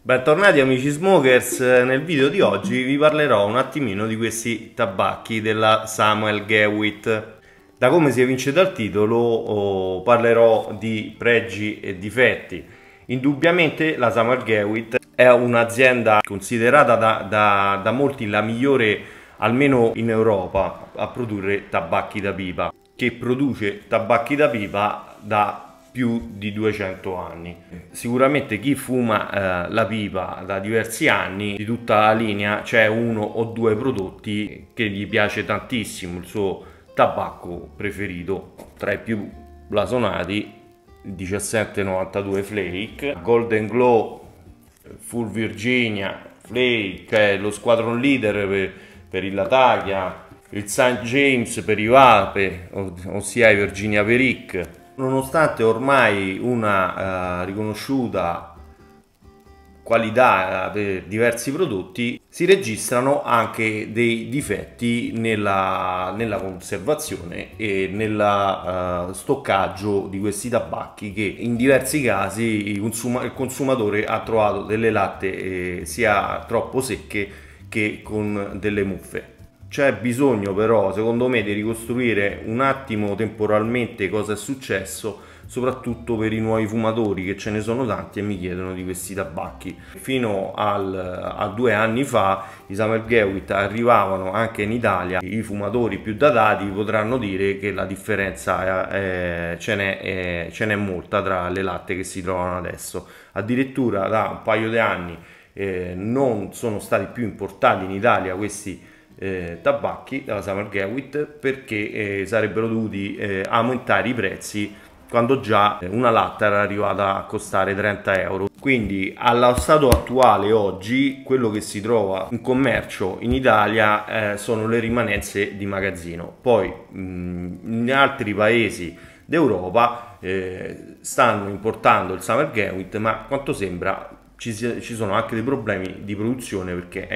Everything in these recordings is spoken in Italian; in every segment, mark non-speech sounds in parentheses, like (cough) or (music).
Bentornati amici smokers, nel video di oggi vi parlerò un attimino di questi tabacchi della Samuel Gewitt. Da come si evince dal titolo oh, parlerò di pregi e difetti. Indubbiamente la Samuel Gewitt è un'azienda considerata da, da, da molti la migliore almeno in Europa a produrre tabacchi da pipa che produce tabacchi da pipa da più di 200 anni. Sicuramente chi fuma eh, la pipa da diversi anni, di tutta la linea, c'è uno o due prodotti che gli piace tantissimo, il suo tabacco preferito, tra i più blasonati, 1792 Flake, Golden Glow, Full Virginia, Flake, lo squadron leader per, per il Latakia, il St. James per i Vape, ossia i Virginia Peric, nonostante ormai una uh, riconosciuta qualità per diversi prodotti, si registrano anche dei difetti nella, nella conservazione e nel uh, stoccaggio di questi tabacchi che in diversi casi consuma, il consumatore ha trovato delle latte eh, sia troppo secche che con delle muffe. C'è bisogno però, secondo me, di ricostruire un attimo temporalmente cosa è successo, soprattutto per i nuovi fumatori, che ce ne sono tanti e mi chiedono di questi tabacchi. Fino al, a due anni fa i Summer Gewitt arrivavano anche in Italia, i fumatori più datati potranno dire che la differenza è, è, ce n'è molta tra le latte che si trovano adesso. Addirittura da un paio di anni eh, non sono stati più importati in Italia questi eh, tabacchi dalla Summer Gewitt perché eh, sarebbero dovuti eh, aumentare i prezzi quando già una latta era arrivata a costare 30 euro. Quindi allo stato attuale oggi quello che si trova in commercio in Italia eh, sono le rimanenze di magazzino. Poi mh, in altri paesi d'Europa eh, stanno importando il Summer Gewitt ma quanto sembra ci, ci, sono anche dei problemi di produzione perché,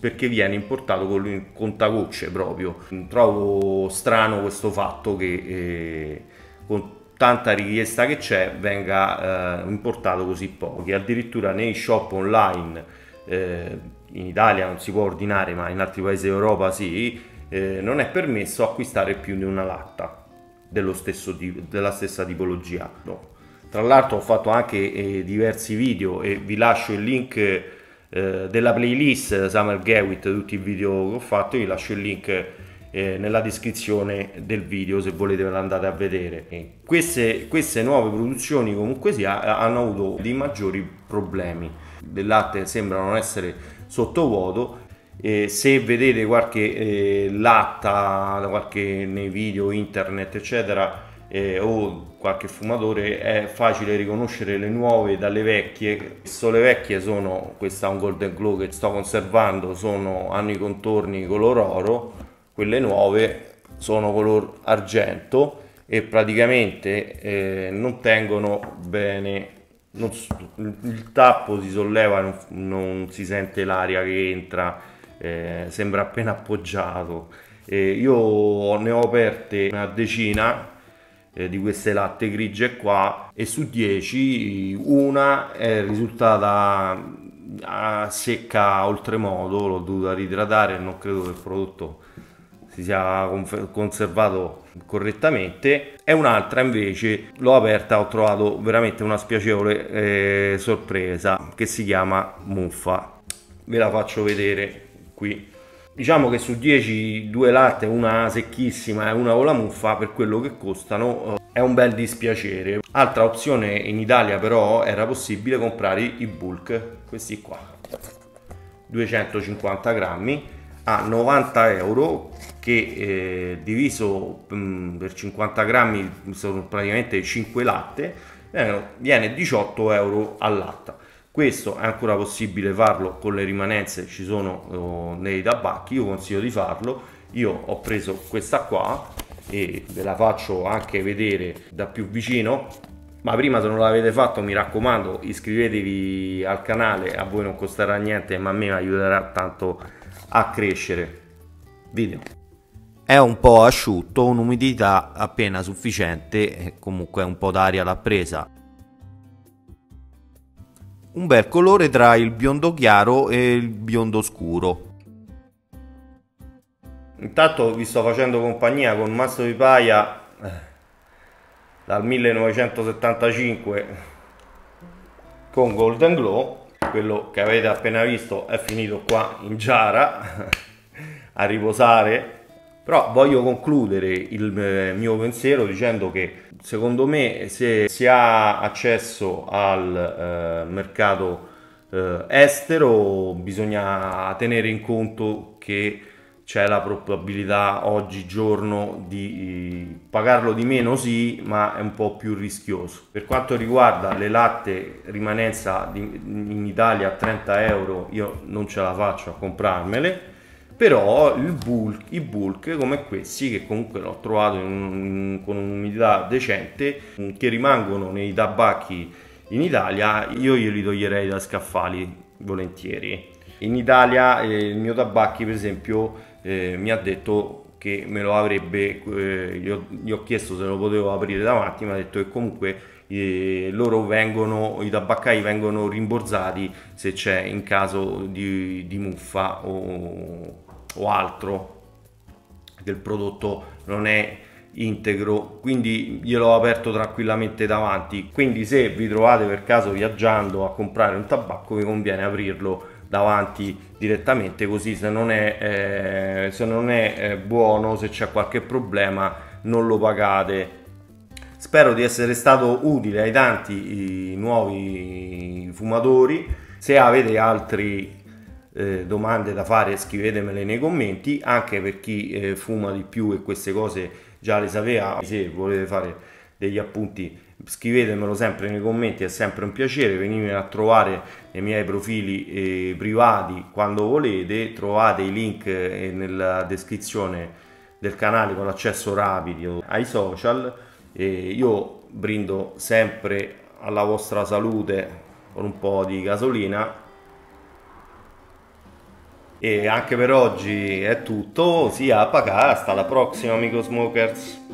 perché viene importato con il contagocce proprio. Trovo strano questo fatto che eh, con tanta richiesta che c'è venga eh, importato così pochi. Addirittura nei shop online eh, in Italia non si può ordinare, ma in altri paesi d'Europa sì, eh, non è permesso acquistare più di una latta dello stesso, della stessa tipologia. No tra l'altro ho fatto anche eh, diversi video e vi lascio il link eh, della playlist Summer Gewitt, tutti i video che ho fatto, vi lascio il link eh, nella descrizione del video se volete ve l'andate a vedere. Queste, queste nuove produzioni comunque sia hanno avuto dei maggiori problemi. Le latte sembrano essere sottovuoto eh, se vedete qualche eh, latta qualche nei video internet eccetera eh, o qualche fumatore è facile riconoscere le nuove dalle vecchie. So le vecchie sono questa un golden glow che sto conservando sono, hanno i contorni color oro quelle nuove sono color argento e praticamente eh, non tengono bene non, il tappo si solleva non, non si sente l'aria che entra eh, sembra appena appoggiato. Io ne ho aperte una decina eh, di queste latte grigie qua e su 10 una è risultata ah, secca oltremodo, l'ho dovuta ridratare non credo che il prodotto si sia conservato correttamente. E un'altra invece l'ho aperta ho trovato veramente una spiacevole eh, sorpresa che si chiama muffa. Ve la faccio vedere qui Diciamo che su 10 due latte, una secchissima e una con la muffa, per quello che costano eh, è un bel dispiacere. Altra opzione in Italia però era possibile comprare i bulk, questi qua, 250 grammi a 90 euro che eh, diviso mh, mm, per 50 grammi sono praticamente 5 latte, eh, viene 18 euro al latta questo è ancora possibile farlo con le rimanenze ci sono oh, nei tabacchi io consiglio di farlo. Io ho preso questa qua e ve la faccio anche vedere da più vicino. Ma prima se non l'avete fatto mi raccomando iscrivetevi al canale a voi non costerà niente ma a me mi aiuterà tanto a crescere. Video. È un po' asciutto un'umidità appena sufficiente comunque un po' d'aria l'ha presa un bel colore tra il biondo chiaro e il biondo scuro. Intanto vi sto facendo compagnia con Mastro di Paia dal 1975 con Golden Glow, quello che avete appena visto è finito qua in giara (laughs) a riposare però voglio concludere il eh, mio pensiero dicendo che secondo me se si ha accesso al eh, mercato eh, estero bisogna tenere in conto che c'è la probabilità oggigiorno di pagarlo di meno sì ma è un po' più rischioso. Per quanto riguarda le latte rimanenza in Italia a 30 euro io non ce la faccio a comprarmele però bulk, i bulk come questi che comunque l'ho trovato in, con un'umidità decente che rimangono nei tabacchi in Italia io glieli toglierei da scaffali volentieri. In Italia eh, il mio tabacchi per esempio eh, mi ha detto che me lo avrebbe eh, gli, ho, gli, ho, chiesto se lo potevo aprire davanti mi ha detto che comunque eh, loro vengono i tabaccai vengono rimborsati se c'è in caso di, di muffa o o altro che il prodotto non è integro quindi gliel'ho aperto tranquillamente davanti. Quindi se vi trovate per caso viaggiando a comprare un tabacco vi conviene aprirlo davanti direttamente così se non è, eh, se non è eh, buono se c'è qualche problema non lo pagate. Spero di essere stato utile ai tanti nuovi fumatori. Se avete altri eh, domande da fare scrivetemele nei commenti anche per chi eh, fuma di più e queste cose già le sapeva se volete fare degli appunti scrivetemelo sempre nei commenti è sempre un piacere venire a trovare nei miei profili eh, privati quando volete trovate i link eh, nella descrizione del canale con l'accesso rapido ai social io brindo sempre alla vostra salute con un po' di gasolina e anche per oggi è tutto, sia a pagare, hasta la prossima amico smokers.